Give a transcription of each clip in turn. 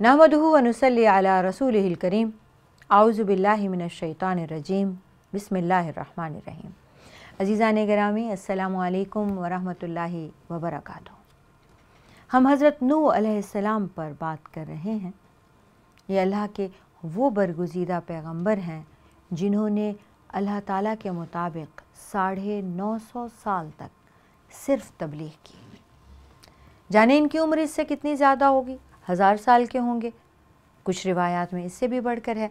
نحمده ونصلي على رسوله الكريم. اعوذ باللہ من الشیطان الرجیم. بسم اللہ الرحمن الرحیم. عزیزان گرامی، السلام علیکم ورحمۃ اللہ وبرکاتہ. ہم حضرت نوح علیہ السلام پر بات کر رہے ہیں. یہ اللہ کے وہ برگزیدہ پیغمبر ہیں جنہوں نے اللہ تعالیٰ کے مطابق ساڑھے نو سو سال تک صرف تبلیغ کی۔ جانے ان کی عمر اس سے کتنی زیادہ ہوگی؟ ہزار سال کے ہوں گے۔ کچھ روایات میں اس سے بھی بڑھ کر ہے۔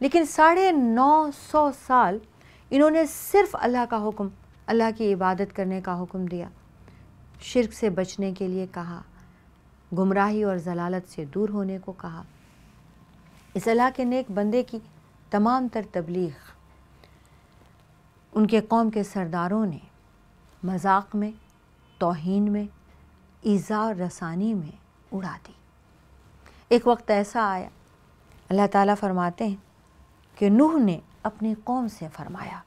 لیکن ساڑھے نو سو سال انہوں نے صرف اللہ کا حکم، اللہ کی عبادت کرنے کا حکم دیا۔ شرک سے بچنے کے لیے کہا، گمراہی اور ضلالت سے دور ہونے کو کہا۔ اس اللہ کے نیک بندے کی تمام تر تبلیغ۔ ان کے قوم کے سرداروں نے، مذاق میں، توہین میں ایزا رسانی میں اڑا دی۔ ایک وقت ایسا آیا۔ اللہ تعالیٰ فرماتے ہیں کہ نوح نے اپنی قوم سے فرمایا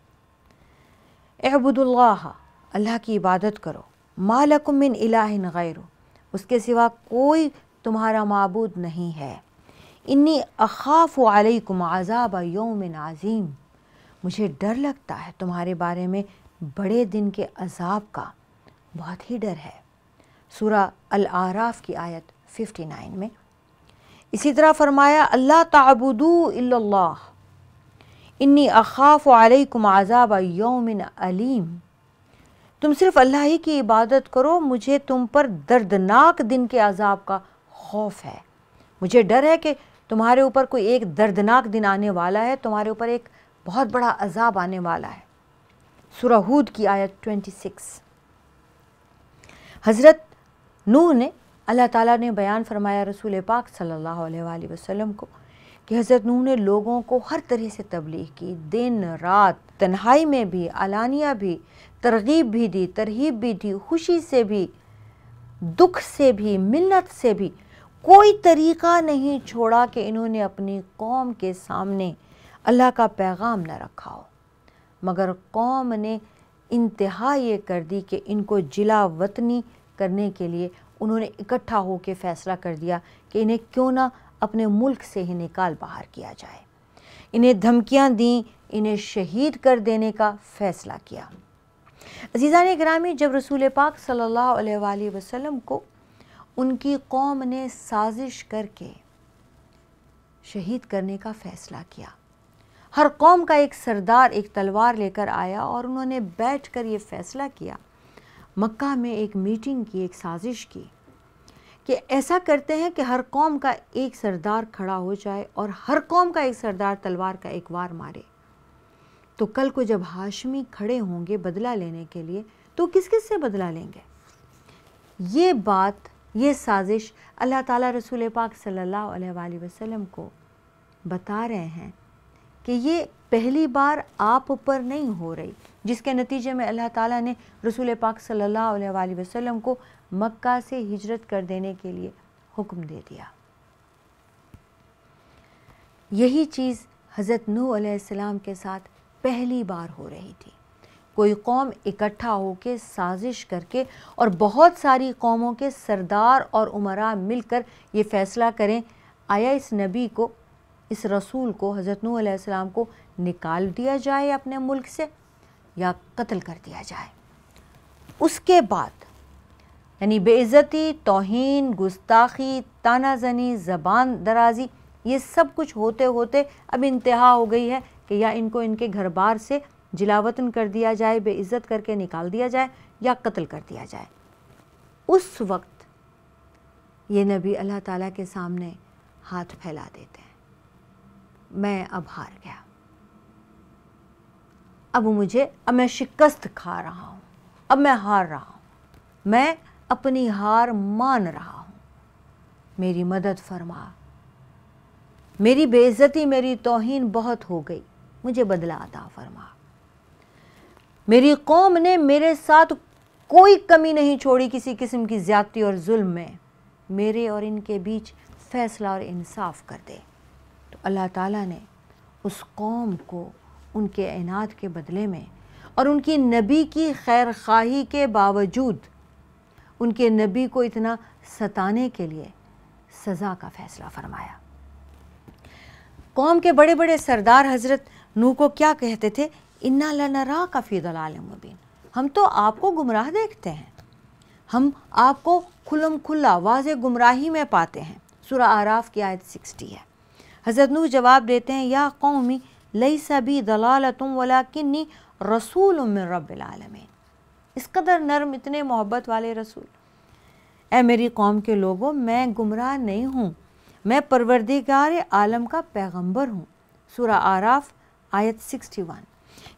اعبد اللہ اللہ کی عبادت کرو مالکم من الہ غیر اس کے سوا کوئی تمہارا معبود نہیں ہے۔ انی اخاف علیکم عذاب یوم عظیم، مجھے ڈر لگتا ہے تمہارے بارے میں بڑے دن کے عذاب کا۔ بہت ہی ڈر ہے۔ سورہ العراف کی آیت 59 میں اسی طرح فرمایا، اللہ تعبدو الا اللہ، انی اخاف علیکم عذاب یوم علیم۔ تم صرف اللہ ہی کی عبادت کرو، مجھے تم پر دردناک دن کے عذاب کا خوف ہے۔ مجھے ڈر ہے کہ تمہارے اوپر کوئی ایک دردناک دن آنے والا ہے، تمہارے اوپر ایک بہت بڑا عذاب آنے والا ہے۔ سورہ ہود کی آیت 26 حضرت نوح نے اللہ تعالیٰ نے بیان فرمایا رسول پاک صلی اللہ علیہ وآلہ وسلم کو کہ حضرت نوح نے لوگوں کو ہر طرح سے تبلیغ کی، دن، رات، تنہائی میں بھی علانیہ بھی، ترغیب بھی دی، ترہیب بھی دی، خوشی سے بھی، دکھ سے بھی، منت سے بھی۔ کوئی طریقہ نہیں چھوڑا کہ انہوں نے اپنی قوم کے سامنے اللہ کا پیغام نہ رکھا ہو۔ مگر قوم نے انتہا یہ کر دی کہ ان کو جلا وطنی کرنے کے لیے انہوں نے اکٹھا ہو کے فیصلہ کر دیا کہ انہیں کیوں نہ اپنے ملک سے ہی نکال باہر کیا جائے۔ انہیں دھمکیاں دیں، انہیں شہید کر دینے کا فیصلہ کیا۔ عزیزان گرامی، جب رسول پاک صلی اللہ علیہ وآلہ وسلم کو ان کی قوم نے سازش کر کے شہید کرنے کا فیصلہ کیا، ہر قوم کا ایک سردار، ایک تلوار لے کر آیا اور انہوں نے بیٹھ کر یہ فیصلہ کیا مکہ میں ایک میٹنگ کی، ایک سازش کی کہ ایسا کرتے ہیں کہ ہر قوم کا ایک سردار کھڑا ہو جائے اور ہر قوم کا ایک سردار تلوار کا ایک وار مارے۔ تو کل کو جب ہاشمی کھڑے ہوں گے بدلہ لینے کے لیے، تو کس کس سے بدلہ لیں گے؟ یہ بات، یہ سازش اللہ تعالیٰ رسول پاک صلی اللہ علیہ وآلہ وسلم کو بتا رہے ہیں کہ یہ پہلی بار آپ پر نہیں ہو رہی، جس کے نتیجے میں اللہ تعالیٰ نے رسول پاک صلی اللہ علیہ وآلہ وسلم کو مکہ سے ہجرت کر دینے کے لیے حکم دے دیا۔ یہی چیز حضرت نوح علیہ السلام کے ساتھ پہلی بار ہو رہی تھی۔ کوئی قوم اکٹھا ہو کے سازش کر کے اور بہت ساری قوموں کے سردار اور عمرہ مل کر یہ فیصلہ کریں، آیا اس نبی کو اس رسول کو، حضرت نوح علیہ السلام کو نکال دیا جائے اپنے ملک سے یا قتل کر دیا جائے۔ اس کے بعد یعنی بے عزتی، توہین، گستاخی تانہ زنی، زبان درازی، یہ سب کچھ ہوتے ہوتے اب انتہا ہو گئی ہے کہ یا ان کو ان کے گھر بار سے جلاوطن کر دیا جائے، بے عزت کر کے نکال دیا جائے یا قتل کر دیا جائے۔ اس وقت یہ نبی اللہ تعالیٰ کے سامنے ہاتھ پھیلا دیتے ہیں۔ میں اب ہار گیا۔ اب مجھے، اب میں شکست کھا رہا ہوں۔ اب میں ہار رہا ہوں۔ میں اپنی ہار مان رہا ہوں۔ میری مدد فرما۔ میری بے عزتی میری توہین بہت ہو گئی۔ مجھے بدلہ عطا فرما۔ میری قوم نے میرے ساتھ کوئی کمی نہیں چھوڑی کسی قسم کی زیادتی اور ظلم میں۔ میرے اور ان کے بیچ فیصلہ اور انصاف کر دے۔ اللہ تعالیٰ نے اس قوم کو ان کے اعنات کے بدلے میں اور ان کی نبی کی خیر خواہی کے باوجود ان کے نبی کو اتنا ستانے کے لیے سزا کا فیصلہ فرمایا۔ قوم کے بڑے بڑے سردار حضرت نو کو کیا کہتے تھے؟ انا لنرا کا فی دلال مبین ہم تو آپ کو گمراہ دیکھتے ہیں۔ ہم آپ کو کھلم کھلا واضح گمراہی میں پاتے ہیں۔ سورہ آراف کی آیت سکسٹی ہے۔ حضرت نو جواب دیتے ہیں، یا قومی لئی سبھی دلالتم ولیکنی رسول من رب العالمین۔ اس قدر نرم، اتنے محبت والے رسول۔ اے میری قوم کے لوگوں میں گمراہ نہیں ہوں۔ میں پروردگار عالم کا پیغمبر ہوں۔ سورہ آراف، آیت سکسٹی ون۔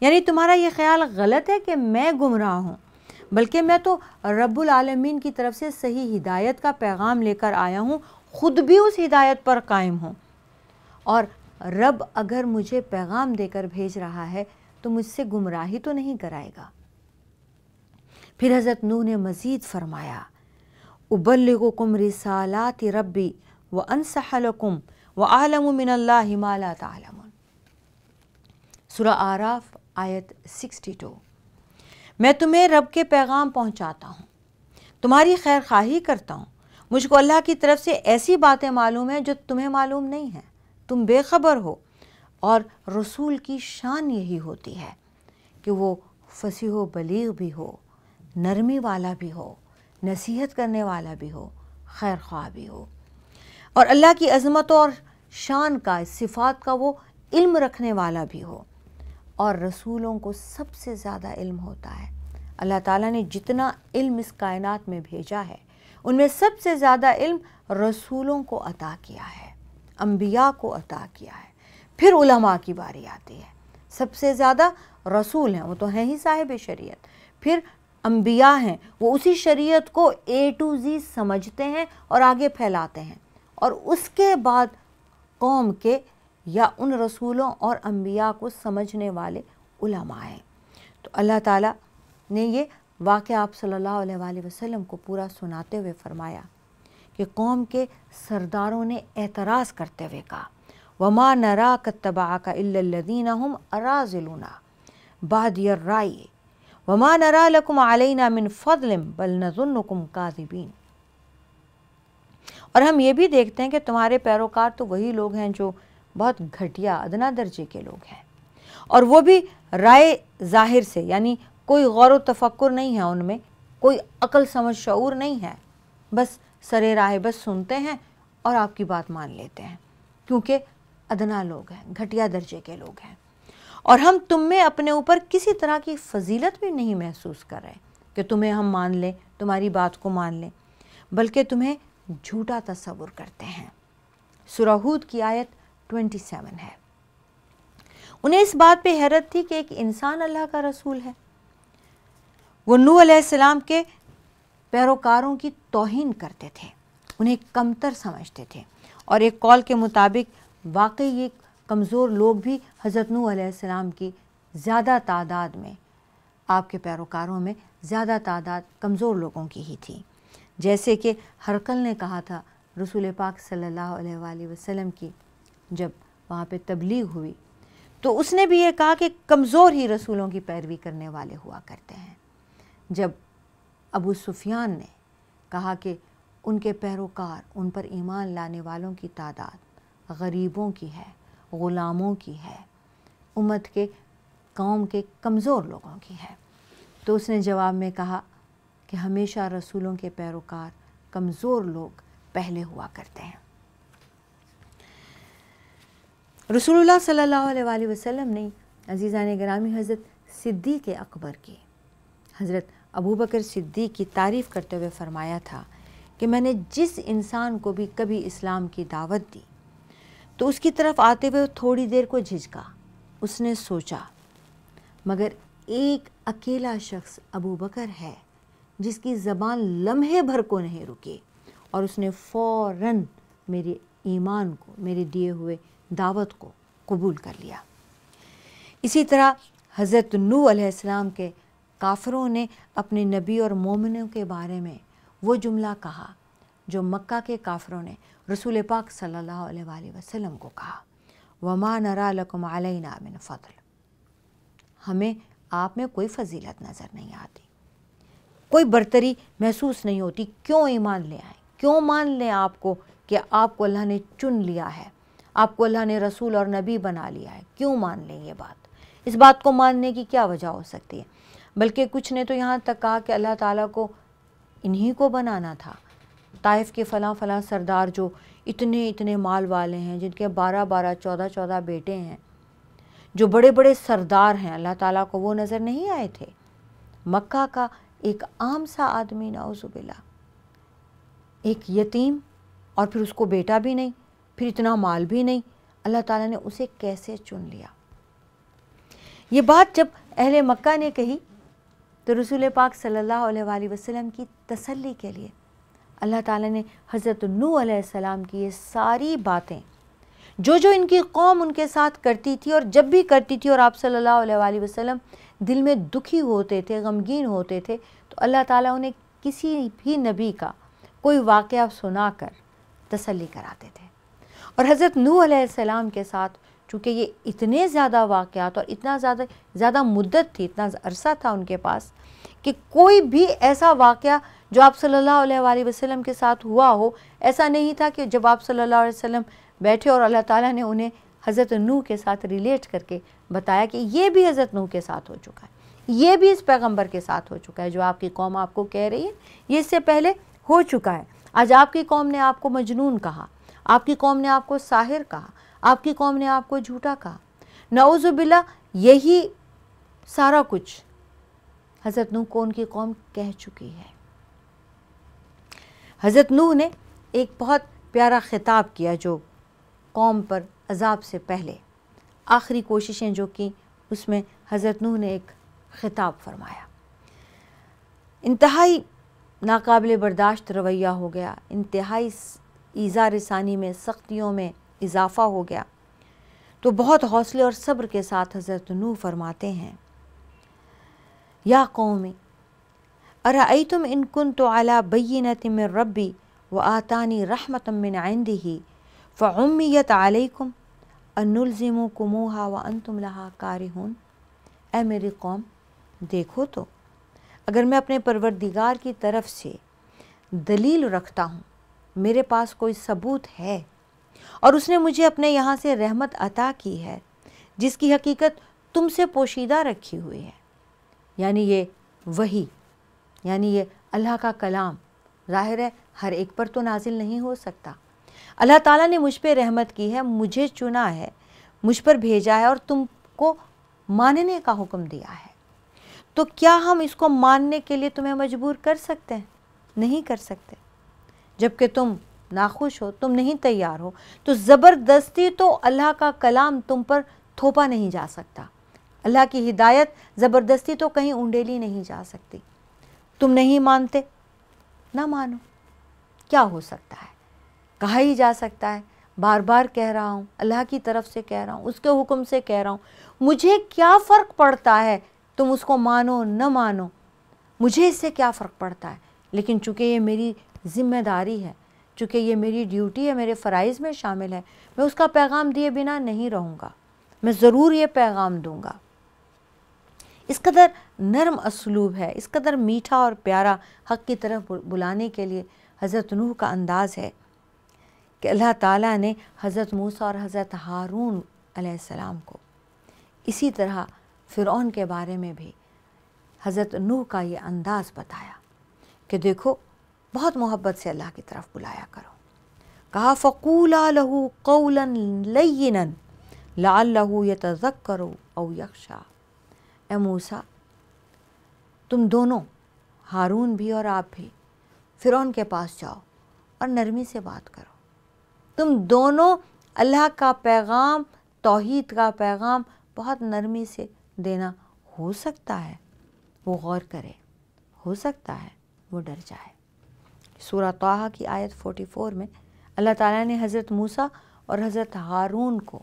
یعنی تمہارا یہ خیال غلط ہے کہ میں گمراہ ہوں، بلکہ میں تو رب العالمین کی طرف سے صحیح ہدایت کا پیغام لے کر آیا ہوں، خود بھی اس ہدایت پر قائم ہوں۔ اور رب اگر مجھے پیغام دے کر بھیج رہا ہے تو مجھ سے گمراہی تو نہیں کرائے گا۔ پھر حضرت نو نے مزید فرمایا، ابلغکم رسالات ربی و انصح لکم و عالم من اللہ ما لا تعلمون۔ سورہ آراف آیت سکسٹی ٹو میں تمہیں رب کے پیغام پہنچاتا ہوں، تمہاری خیر خواہی کرتا ہوں۔ مجھ کو اللہ کی طرف سے ایسی باتیں معلوم ہیں جو تمہیں معلوم نہیں ہیں۔ تم بے خبر ہو۔ اور رسول کی شان یہی ہوتی ہے کہ وہ فصیح و بلیغ بھی ہو، نرمی والا بھی ہو، نصیحت کرنے والا بھی ہو، خیر خواہ بھی ہو۔ اور اللہ کی عظمت اور شان کا، صفات کا وہ علم رکھنے والا بھی ہو۔ اور رسولوں کو سب سے زیادہ علم ہوتا ہے۔ اللہ تعالیٰ نے جتنا علم اس کائنات میں بھیجا ہے، ان میں سب سے زیادہ علم رسولوں کو عطا کیا ہے۔ انبیاء کو عطا کیا ہے۔ پھر علماء کی باری آتی ہے۔ سب سے زیادہ رسول ہیں، وہ تو ہیں ہی صاحب شریعت۔ پھر انبیاء ہیں، وہ اسی شریعت کو اے ٹو زی سمجھتے ہیں اور آگے پھیلاتے ہیں۔ اور اس کے بعد قوم کے یا ان رسولوں اور انبیاء کو سمجھنے والے علماء ہیں۔ تو اللہ تعالیٰ نے یہ واقعہ آپ صلی اللہ علیہ وآلہ وسلم کو پورا سناتے ہوئے فرمایا۔ کہ قوم کے سرداروں نے اعتراض کرتے ہوئے کہا، وما نرا کتبا کا الدین اراضلونا بادی رائے، وما نرا لکم علینا من فضل بل نظنکم کاذبین اور ہم یہ بھی دیکھتے ہیں کہ تمہارے پیروکار تو وہی لوگ ہیں جو بہت گھٹیا، ادنا درجے کے لوگ ہیں۔ اور وہ بھی رائے ظاہر سے یعنی کوئی غور و تفکر نہیں ہے ان میں، کوئی عقل سمجھ شعور نہیں ہے۔ بس سرے راہ بس سنتے ہیں اور آپ کی بات مان لیتے ہیں، کیونکہ ادنا لوگ ہیں، گھٹیا درجے کے لوگ ہیں۔ اور ہم تم میں اپنے اوپر کسی طرح کی فضیلت بھی نہیں محسوس کر رہے کہ تمہیں ہم مان لیں، تمہاری بات کو مان لیں، بلکہ تمہیں جھوٹا تصور کرتے ہیں۔ سرہود کی آیت ٹوینٹی سیون ہے۔ انہیں اس بات پہ حیرت تھی کہ ایک انسان اللہ کا رسول ہے۔ وہ نو علیہ السلام کے پیروکاروں کی توہین کرتے تھے، انہیں کمتر سمجھتے تھے۔ اور ایک کال کے مطابق، واقعی یہ کمزور لوگ بھی حضرت نو علیہ السلام کی زیادہ تعداد میں، آپ کے پیروکاروں میں زیادہ تعداد کمزور لوگوں کی ہی تھی۔ جیسے کہ ہرکل نے کہا تھا، رسول پاک صلی اللہ علیہ وآلہ وسلم کی جب وہاں پہ تبلیغ ہوئی، تو اس نے بھی یہ کہا کہ کمزور ہی رسولوں کی پیروی کرنے والے ہوا کرتے ہیں۔ جب ابو سفیان نے کہا کہ ان کے پیروکار ان پر ایمان لانے والوں کی تعداد غریبوں کی ہے، غلاموں کی ہے، امت کے قوم کے کمزور لوگوں کی ہے۔ تو اس نے جواب میں کہا کہ ہمیشہ رسولوں کے پیروکار کمزور لوگ پہلے ہوا کرتے ہیں۔ رسول اللہ صلی اللہ علیہ وآلہ وسلم نے عزیزان گرامی حضرت صدیق اکبر کی، حضرت ابو بکر صدیق کی تعریف کرتے ہوئے فرمایا تھا کہ میں نے جس انسان کو بھی کبھی اسلام کی دعوت دی، تو اس کی طرف آتے ہوئے تھوڑی دیر کو جھجکا۔ اس نے سوچا، مگر ایک اکیلا شخص ابو بکر ہے جس کی زبان لمحے بھر کو نہیں رکی اور اس نے فوراً میرے ایمان کو، میرے دیے ہوئے دعوت کو قبول کر لیا۔ اسی طرح حضرت نو علیہ السلام کے کافروں نے اپنے نبی اور مومنوں کے بارے میں وہ جملہ کہا جو مکہ کے کافروں نے رسول پاک صلی اللہ علیہ وآلہ وسلم کو کہا، وما نرا لکم علینا من فضل. ہمیں آپ میں کوئی فضیلت نظر نہیں آتی۔ کوئی برتری محسوس نہیں ہوتی، کیوں ایمان لے آئیں کیوں مان لیں آپ کو کہ آپ کو اللہ نے چن لیا ہے؟ آپ کو اللہ نے رسول اور نبی بنا لیا ہے، کیوں مان لیں یہ بات؟ اس بات کو ماننے کی کیا وجہ ہو سکتی ہے؟ بلکہ کچھ نے تو یہاں تک کہا کہ اللہ تعالیٰ کو انہی کو بنانا تھا۔ طائف کے فلاں فلاں سردار جو اتنے اتنے مال والے ہیں، جن کے بارہ بارہ چودہ چودہ بیٹے ہیں، جو بڑے بڑے سردار ہیں، اللہ تعالیٰ کو وہ نظر نہیں آئے تھے۔ مکہ کا ایک عام سا آدمی، نعوذ باللہ۔ ایک یتیم اور پھر اس کو بیٹا بھی نہیں، پھر اتنا مال بھی نہیں۔ اللہ تعالیٰ نے اسے کیسے چن لیا؟ یہ بات جب اہل مکہ نے کہی تو رسول پاک صلی اللہ علیہ وآلہ وسلم کی تسلی کے لیے اللہ تعالیٰ نے حضرت نو علیہ السلام کی یہ ساری باتیں جو جو ان کی قوم ان کے ساتھ کرتی تھی اور جب بھی کرتی تھی اور آپ صلی اللہ علیہ وآلہ وسلم دل میں دکھی ہوتے تھے، غمگین ہوتے تھے، تو اللہ تعالیٰ انہیں کسی بھی نبی کا کوئی واقعہ سنا کر تسلی کراتے تھے۔ اور حضرت نو علیہ السلام کے ساتھ چونکہ یہ اتنے زیادہ واقعات اور اتنا زیادہ زیادہ مدت تھی، اتنا عرصہ تھا ان کے پاس کہ کوئی بھی ایسا واقعہ جو آپ صلی اللہ علیہ وآلہ وسلم کے ساتھ ہوا ہو، ایسا نہیں تھا کہ جب آپ صلی اللہ علیہ وسلم بیٹھے اور اللہ تعالیٰ نے انہیں حضرت نو کے ساتھ ریلیٹ کر کے بتایا کہ یہ بھی حضرت نو کے ساتھ ہو چکا ہے، یہ بھی اس پیغمبر کے ساتھ ہو چکا ہے، جو آپ کی قوم آپ کو کہہ رہی ہے، یہ اس سے پہلے ہو چکا ہے۔ آج آپ کی قوم نے آپ کو مجنون کہا، آپ کی قوم نے آپ کو ساحر کہا آپ کی قوم نے آپ کو جھوٹا کہا۔ نعوذ باللہ، یہی سارا کچھ حضرت نوح کو ان کی قوم کہہ چکی ہے۔ حضرت نوح نے ایک بہت پیارا خطاب کیا جو قوم پر عذاب سے پہلے آخری کوششیں جو کی اس میں حضرت نوح نے ایک خطاب فرمایا۔ انتہائی ناقابل برداشت رویہ ہو گیا۔ انتہائی ایزا رسانی میں، سختیوں میں اضافہ ہو گیا۔ تو بہت حوصلے اور صبر کے ساتھ حضرت نو فرماتے ہیں، یا قومی، ارأیتم ان کنتو علی بینت من ربی و آتانی رحمتا من عندہی فعمیت علیکم ان نلزمکموہا و لہا کارہون۔ اے میری قوم، دیکھو تو، اگر میں اپنے پروردگار کی طرف سے دلیل رکھتا ہوں، میرے پاس کوئی ثبوت ہے۔ اور اس نے مجھے اپنے یہاں سے رحمت عطا کی ہے، جس کی حقیقت تم سے پوشیدہ رکھی ہوئی ہے۔ یعنی یہ وہی یعنی یہ اللہ کا کلام۔ ظاہر ہے، ہر ایک پر تو نازل نہیں ہو سکتا۔ اللہ تعالیٰ نے مجھ پہ رحمت کی ہے، مجھے چنا ہے، مجھ پر بھیجا ہے اور تم کو ماننے کا حکم دیا ہے۔ تو کیا ہم اس کو ماننے کے لیے تمہیں مجبور کر سکتے ہیں؟ نہیں کر سکتے۔ جبکہ تم ناخوش ہو، تم نہیں تیار ہو، تو زبردستی تو اللہ کا کلام تم پر تھوپا نہیں جا سکتا۔ اللہ کی ہدایت زبردستی تو کہیں اونڈیلی نہیں جا سکتی۔ تم نہیں مانتے؟ نہ مانو۔ کیا ہو سکتا ہے؟ کہا ہی جا سکتا ہے۔ بار بار کہہ رہا ہوں، اللہ کی طرف سے کہہ رہا ہوں، اس کے حکم سے کہہ رہا ہوں۔ مجھے کیا فرق پڑتا ہے؟ تم اس کو مانو نہ مانو۔ مجھے اس سے کیا فرق پڑتا ہے؟ لیکن چونکہ یہ میری ذمہ داری ہے چونکہ یہ میری ڈیوٹی ہے، میرے فرائض میں شامل ہے۔ میں اس کا پیغام دیے بنا نہیں رہوں گا۔ میں ضرور یہ پیغام دوں گا۔ اس قدر نرم اسلوب ہے، اس قدر میٹھا اور پیارا حق کی طرف بلانے کے لیے حضرت نوح کا انداز ہے کہ اللہ تعالیٰ نے حضرت موسیٰ اور حضرت ہارون علیہ السلام کو اسی طرح فرعون کے بارے میں بھی حضرت نوح کا یہ انداز بتایا کہ دیکھو بہت محبت سے اللہ کی طرف بلایا کرو۔ کہا، فقولا لہو قولا لینا لعلہ یتذکرو او یخشا۔ اے موسیٰ، تم دونوں، ہارون بھی اور آپ بھی، فرعون کے پاس جاؤ اور نرمی سے بات کرو۔ تم دونوں، اللہ کا پیغام، توحید کا پیغام بہت نرمی سے دینا ہو سکتا ہے۔ وہ غور کرے، ہو سکتا ہے، وہ ڈر جائے۔ سورہ توحہ کی آیت 44 میں اللہ تعالیٰ نے حضرت موسیٰ اور حضرت ہارون کو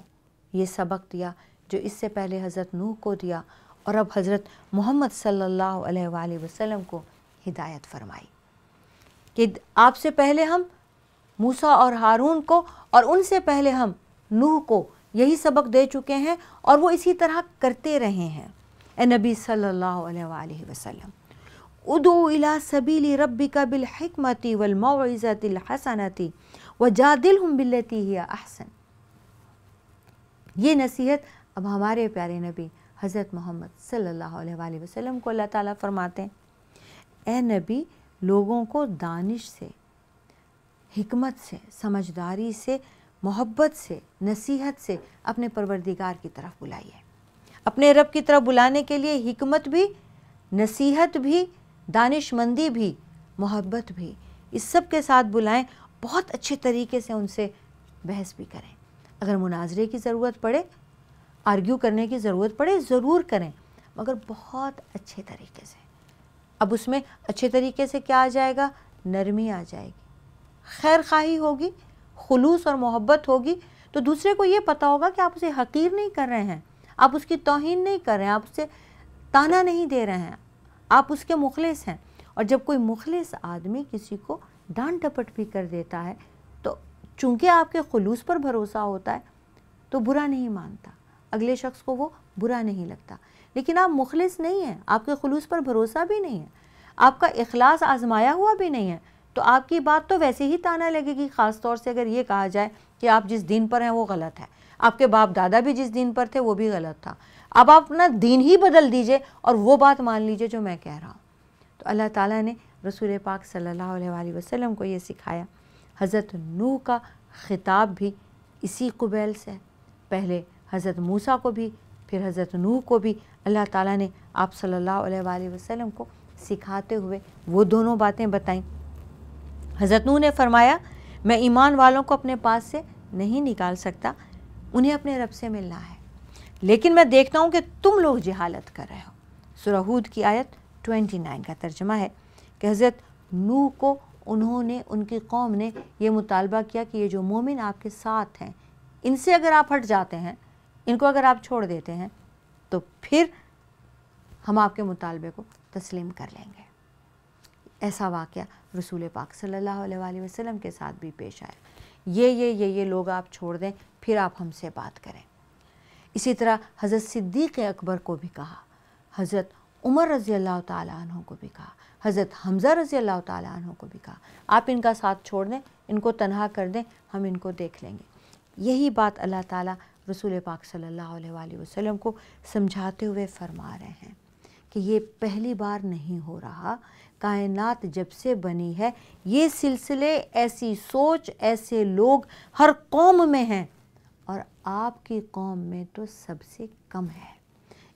یہ سبق دیا جو اس سے پہلے حضرت نوح کو دیا اور اب حضرت محمد صلی اللہ علیہ وآلہ وسلم کو ہدایت فرمائی۔ کہ آپ سے پہلے ہم موسیٰ اور ہارون کو اور ان سے پہلے ہم نوح کو یہی سبق دے چکے ہیں اور وہ اسی طرح کرتے رہے ہیں۔ اے نبی صلی اللہ علیہ وآلہ وسلم ادعو الى سبیل ربک بالحکمت والموعظت الحسنت وہ جادل ہم بلتی ہی احسن۔ یہ نصیحت اب ہمارے پیارے نبی حضرت محمد صلی اللہ علیہ وآلہ وسلم کو اللہ تعالیٰ فرماتے ہیں۔ اے نبی، لوگوں کو دانش سے، حکمت سے، سمجھداری سے، محبت سے، نصیحت سے اپنے پروردگار کی طرف بلائیے۔ اپنے رب کی طرف بلانے کے لیے حکمت بھی، نصیحت بھی دانش مندی بھی، محبت بھی، اس سب کے ساتھ بلائیں، بہت اچھے طریقے سے ان سے بحث بھی کریں۔ اگر مناظرے کی ضرورت پڑے، آرگیو کرنے کی ضرورت پڑے، ضرور کریں، مگر بہت اچھے طریقے سے۔ اب اس میں اچھے طریقے سے کیا آ جائے گا؟ نرمی آ جائے گی۔ خیر خواہی ہوگی، خلوص اور محبت ہوگی، تو دوسرے کو یہ پتا ہوگا کہ آپ اسے حقیر نہیں کر رہے ہیں، آپ اس کی توہین نہیں کر رہے ہیں، آپ اسے تانا نہیں دے رہے ہیں۔ آپ اس کے مخلص ہیں۔ اور جب کوئی مخلص آدمی کسی کو ڈانٹ ڈپٹ بھی کر دیتا ہے، تو چونکہ آپ کے خلوص پر بھروسہ ہوتا ہے، تو برا نہیں مانتا۔ اگلے شخص کو وہ برا نہیں لگتا۔ لیکن آپ مخلص نہیں ہیں، آپ کے خلوص پر بھروسہ بھی نہیں ہے۔ آپ کا اخلاص آزمایا ہوا بھی نہیں ہے۔ تو آپ کی بات تو ویسے ہی تانا لگے گی، خاص طور سے اگر یہ کہا جائے کہ آپ جس دین پر ہیں وہ غلط ہے۔ آپ کے باپ دادا بھی جس دین پر تھے وہ بھی غلط تھا۔ اب آپ اپنا دین ہی بدل دیجیے اور وہ بات مان لیجیے جو میں کہہ رہا ہوں۔ تو اللہ تعالیٰ نے رسول پاک صلی اللہ علیہ وآلہ وسلم کو یہ سکھایا۔ حضرت نوح کا خطاب بھی اسی قبیل سے پہلے حضرت موسیٰ کو بھی، پھر حضرت نوح کو بھی اللہ تعالیٰ نے آپ صلی اللہ علیہ وآلہ وسلم کو سکھاتے ہوئے وہ دونوں باتیں بتائیں۔ حضرت نوح نے فرمایا، میں ایمان والوں کو اپنے پاس سے نہیں نکال سکتا، انہیں اپنے رب سے ملنا ہے۔ لیکن میں دیکھتا ہوں کہ تم لوگ جہالت کر رہے ہو۔ سرحود کی آیت 29 کا ترجمہ ہے کہ حضرت نوح کو انہوں نے، ان کی قوم نے یہ مطالبہ کیا کہ یہ جو مومن آپ کے ساتھ ہیں، ان سے اگر آپ ہٹ جاتے ہیں، ان کو اگر آپ چھوڑ دیتے ہیں، تو پھر ہم آپ کے مطالبے کو تسلیم کر لیں گے۔ ایسا واقعہ رسول پاک صلی اللہ علیہ وآلہ وسلم کے ساتھ بھی پیش آیا۔ یہ یہ یہ یہ لوگ آپ چھوڑ دیں، پھر آپ ہم سے بات کریں۔ اسی طرح حضرت صدیق اکبر کو بھی کہا، حضرت عمر رضی اللہ تعالیٰ عنہ کو بھی کہا، حضرت حمزہ رضی اللہ تعالیٰ عنہ کو بھی کہا۔ آپ ان کا ساتھ چھوڑ دیں، ان کو تنہا کر دیں، ہم ان کو دیکھ لیں گے۔ یہی بات اللہ تعالیٰ رسول پاک صلی اللہ علیہ وآلہ وسلم کو سمجھاتے ہوئے فرما رہے ہیں کہ یہ پہلی بار نہیں ہو رہا۔ کائنات جب سے بنی ہے، یہ سلسلے، ایسی سوچ، ایسے لوگ ہر قوم میں ہیں۔ اور آپ کی قوم میں تو سب سے کم ہے۔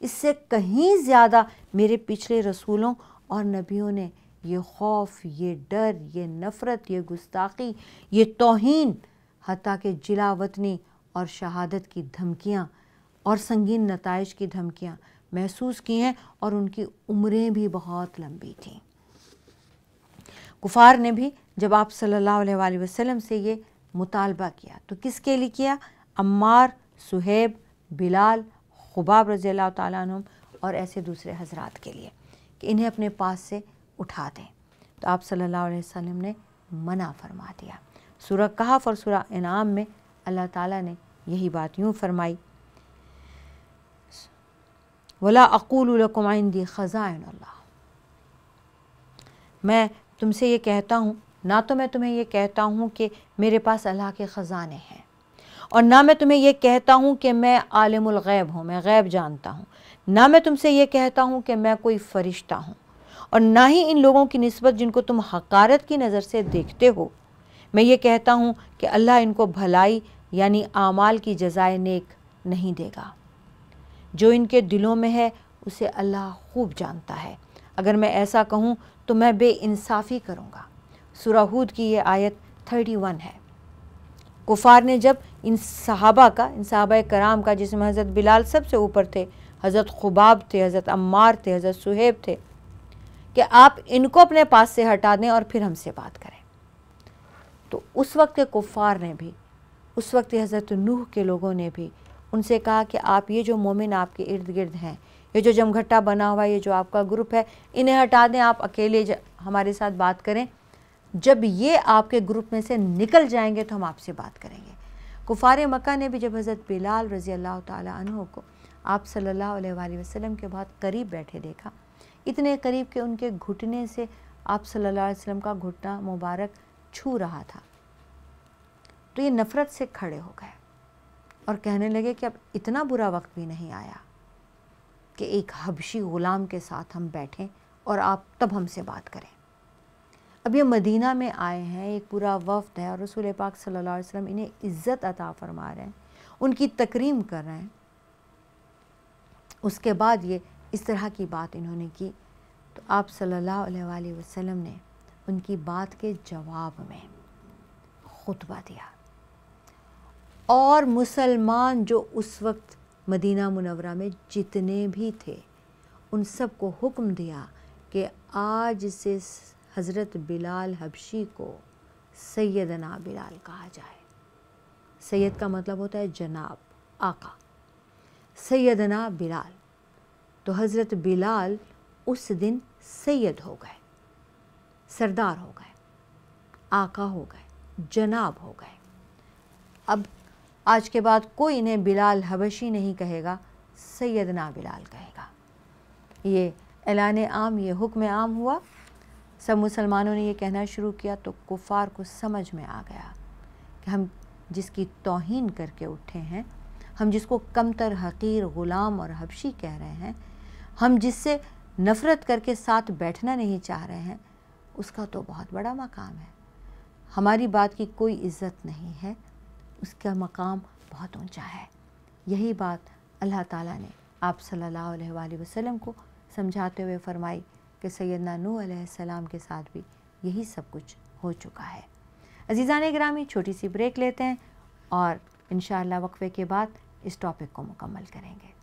اس سے کہیں زیادہ میرے پچھلے رسولوں اور نبیوں نے یہ خوف، یہ ڈر، یہ نفرت، یہ گستاخی، یہ توہین، حتیٰ کہ جلا وطنی اور شہادت کی دھمکیاں اور سنگین نتائج کی دھمکیاں محسوس کی ہیں اور ان کی عمریں بھی بہت لمبی تھیں۔ کفار نے بھی جب آپ صلی اللہ علیہ وآلہ وسلم سے یہ مطالبہ کیا تو کس کے لیے کیا؟ عمار، سہیب، بلال، خباب رضی اللہ تعالیٰ عنہ اور ایسے دوسرے حضرات کے لیے کہ انہیں اپنے پاس سے اٹھا دیں۔ تو آپ صلی اللہ علیہ وسلم نے منع فرما دیا۔ سورہ کہف اور سورہ انعام میں اللہ تعالیٰ نے یہی بات یوں فرمائی۔ ولا اقول لکم عندی خزائن اللہ میں تم سے یہ کہتا ہوں، نہ تو میں تمہیں یہ کہتا ہوں کہ میرے پاس اللہ کے خزانے ہیں۔ اور نہ میں تمہیں یہ کہتا ہوں کہ میں عالم الغیب ہوں، میں غیب جانتا ہوں۔ نہ میں تم سے یہ کہتا ہوں کہ میں کوئی فرشتہ ہوں۔ اور نہ ہی ان لوگوں کی نسبت جن کو تم حقارت کی نظر سے دیکھتے ہو۔ میں یہ کہتا ہوں کہ اللہ ان کو بھلائی یعنی اعمال کی جزائے نیک نہیں دے گا۔ جو ان کے دلوں میں ہے، اسے اللہ خوب جانتا ہے۔ اگر میں ایسا کہوں تو میں بے انصافی کروں گا۔ سورہ ہود کی یہ آیت 31 ہے۔ کفار نے جب ان صحابہ کا، ان صحابہ کرام کا جس میں حضرت بلال سب سے اوپر تھے، حضرت خباب تھے، حضرت عمار تھے، حضرت سہیب تھے، کہ آپ ان کو اپنے پاس سے ہٹا دیں اور پھر ہم سے بات کریں۔ تو اس وقت کے کفار نے بھی، اس وقت حضرت نوح کے لوگوں نے بھی ان سے کہا کہ آپ یہ جو مومن آپ کے ارد گرد ہیں، یہ جو جمگھٹا بنا ہوا، یہ جو آپ کا گروپ ہے، انہیں ہٹا دیں، آپ اکیلے ہمارے ساتھ بات کریں۔ جب یہ آپ کے گروپ میں سے نکل جائیں گے تو ہم آپ سے بات کریں گے۔ کفار مکہ نے بھی جب حضرت بلال رضی اللہ تعالیٰ عنہ کو آپ صلی اللہ علیہ وآلہ وسلم کے بہت قریب بیٹھے دیکھا، اتنے قریب کہ ان کے گھٹنے سے آپ صلی اللہ علیہ وسلم کا گھٹنا مبارک چھو رہا تھا۔ تو یہ نفرت سے کھڑے ہو گئے اور کہنے لگے کہ اب اتنا برا وقت بھی نہیں آیا کہ ایک حبشی غلام کے ساتھ ہم بیٹھیں اور آپ تب ہم سے بات کریں۔ اب یہ مدینہ میں آئے ہیں، ایک پورا وفد ہے اور رسول پاک صلی اللہ علیہ وسلم انہیں عزت عطا فرما رہے ہیں، ان کی تکریم کر رہے ہیں۔ اس کے بعد یہ اس طرح کی بات انہوں نے کی۔ تو آپ صلی اللہ علیہ وآلہ وسلم نے ان کی بات کے جواب میں خطبہ دیا۔ اور مسلمان جو اس وقت مدینہ منورہ میں جتنے بھی تھے، ان سب کو حکم دیا کہ آج سے حضرت بلال حبشی کو سیدنا بلال کہا جائے۔ سید کا مطلب ہوتا ہے جناب، آقا۔ سیدنا بلال۔ تو حضرت بلال اس دن سید ہو گئے، سردار ہو گئے، آقا ہو گئے، جناب ہو گئے۔ اب آج کے بعد کوئی انہیں بلال حبشی نہیں کہے گا، سیدنا بلال کہے گا۔ یہ اعلان عام، یہ حکم عام ہوا۔ سب مسلمانوں نے یہ کہنا شروع کیا تو کفار کو سمجھ میں آ گیا کہ ہم جس کی توہین کر کے اٹھے ہیں، ہم جس کو کم تر حقیر، غلام اور حبشی کہہ رہے ہیں، ہم جس سے نفرت کر کے ساتھ بیٹھنا نہیں چاہ رہے ہیں، اس کا تو بہت بڑا مقام ہے۔ ہماری بات کی کوئی عزت نہیں ہے، اس کا مقام بہت اونچا ہے۔ یہی بات اللہ تعالیٰ نے آپ صلی اللہ علیہ وآلہ وسلم کو سمجھاتے ہوئے فرمائی۔ کہ سیدنا نو علیہ السلام کے ساتھ بھی یہی سب کچھ ہو چکا ہے۔ عزیزان گرامی، چھوٹی سی بریک لیتے ہیں اور انشاءاللہ وقفے کے بعد اس ٹاپک کو مکمل کریں گے۔